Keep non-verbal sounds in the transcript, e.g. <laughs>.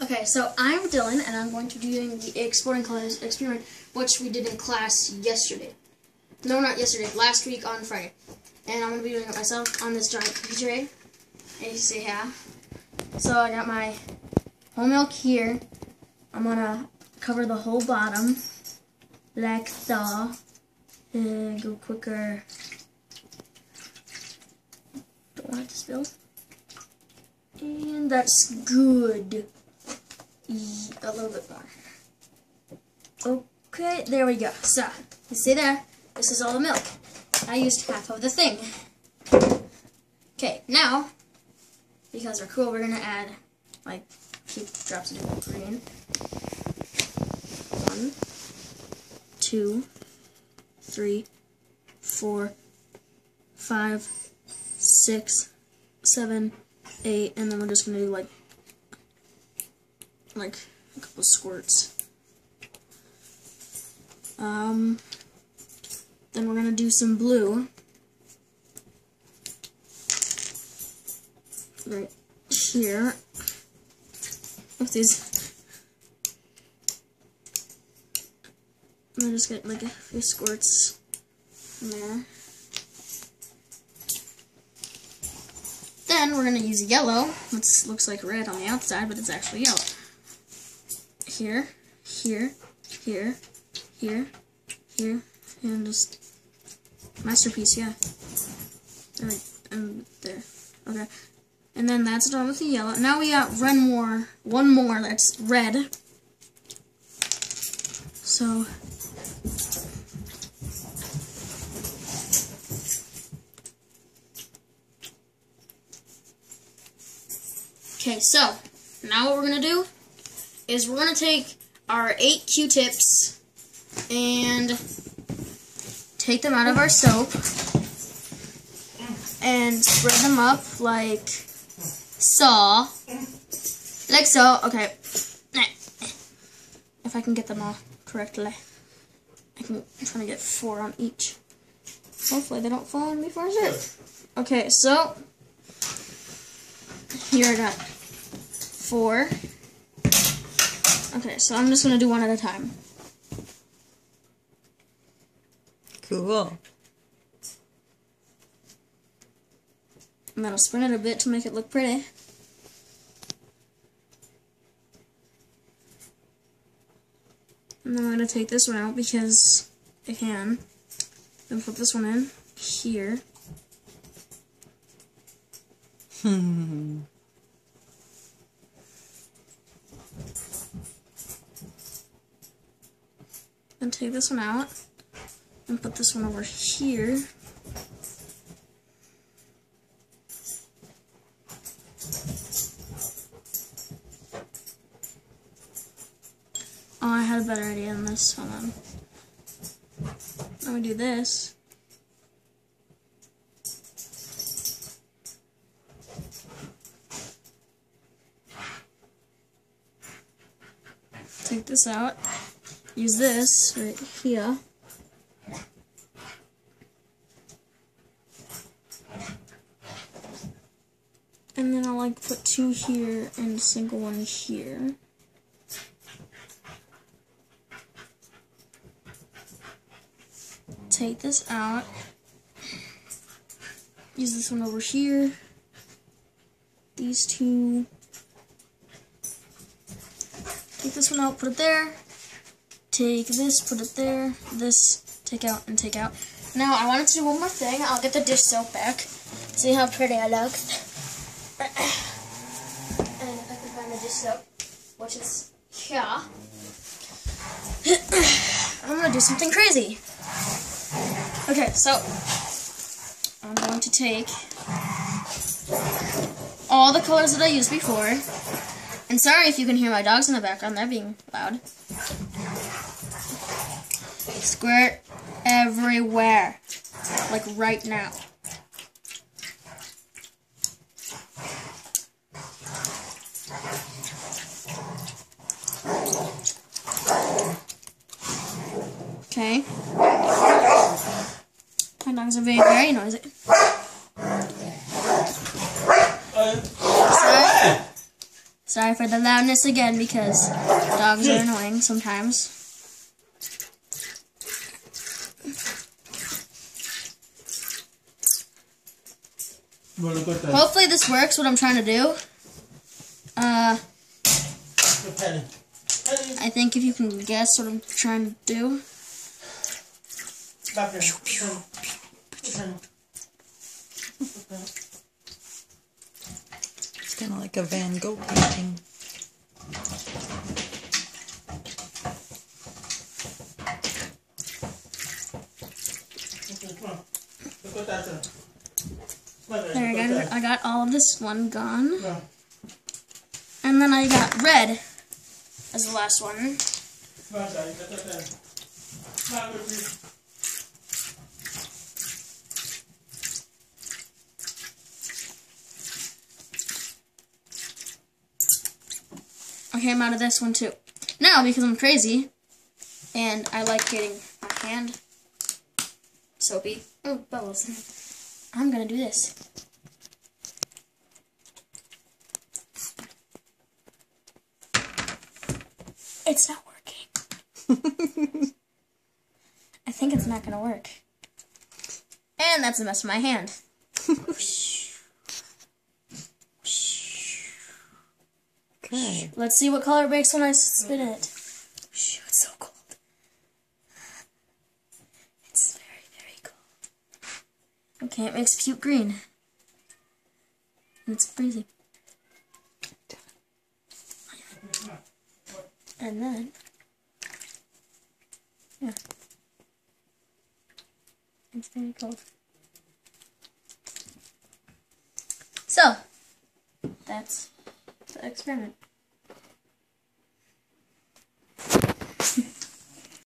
Okay, so I'm Dylan, and I'm going to be doing the exploding Colors experiment, which we did in class yesterday. No, not yesterday, last week on Friday. And I'm going to be doing it myself on this giant tray. And you see here. So I got my whole milk here. I'm going to cover the whole bottom, like so. And go quicker. Don't want it to spill. And that's good. A little bit more. Okay, there we go. So, you see there? This is all the milk. I used half of the thing. Okay, now, because we're cool, we're going to add, like, a few drops of green. One, two, three, four, five, six, seven, eight, and then we're just going to do, like, like a couple squirts. Um, then we're gonna do some blue. Right here. These. I'm gonna just get like a few squirts from there. Then we're gonna use yellow, which looks like red on the outside, but it's actually yellow here, here, here, here, here, and just masterpiece, yeah. Right, and there. Okay. And then that's done with the yellow. Now we got one more, one more that's red. So Okay, so now what we're gonna do is we're going to take our eight Q-tips and take them out of our soap and spread them up like so. Like so. Okay. If I can get them all correctly. I can, I'm trying to get four on each. Hopefully they don't fall on me sit. Okay, so here I got four. Okay, so I'm just going to do one at a time. Cool. I'm to spin it a bit to make it look pretty. And then I'm to take this one out because I can. Then put this one in here. Hmm. <laughs> Then take this one out and put this one over here. Oh, I had a better idea than this. Hold on. Let me do this. Take this out use this right here. And then I'll like put two here and a single one here. Take this out. Use this one over here. These two. Take this one out, put it there take this, put it there, this, take out, and take out. Now, I wanted to do one more thing. I'll get the dish soap back. See how pretty I look. <clears throat> and if I can find the dish soap, which is here. <clears throat> I'm going to do something crazy. Okay, so I'm going to take all the colors that I used before. And sorry if you can hear my dogs in the background, they're being loud. Squirt everywhere. Like right now. Okay. My dogs are being very noisy. So, Sorry for the loudness again because dogs are annoying sometimes. Hopefully this works, what I'm trying to do. Uh, The penny. Penny. I think if you can guess what I'm trying to do. Back there. Penny. Penny. It's kind of like a Van Gogh painting. Okay, come on. Look at that. There, I got. I got all of this one gone. And then I got red as the last one. Come on, guys. Look at that. Come on, baby. Okay, I'm out of this one too. Now, because I'm crazy, and I like getting my hand soapy. Oh, bubbles. <laughs> I'm gonna do this. It's not working. I think it's not gonna work. And that's the mess of my hand. <laughs> Okay. Let's see what color it makes when I spin it. Shh, it's so cold. It's very, very cold. Okay, it makes cute green. It's freezing. And then, yeah. It's very cold. So, that's the experiment.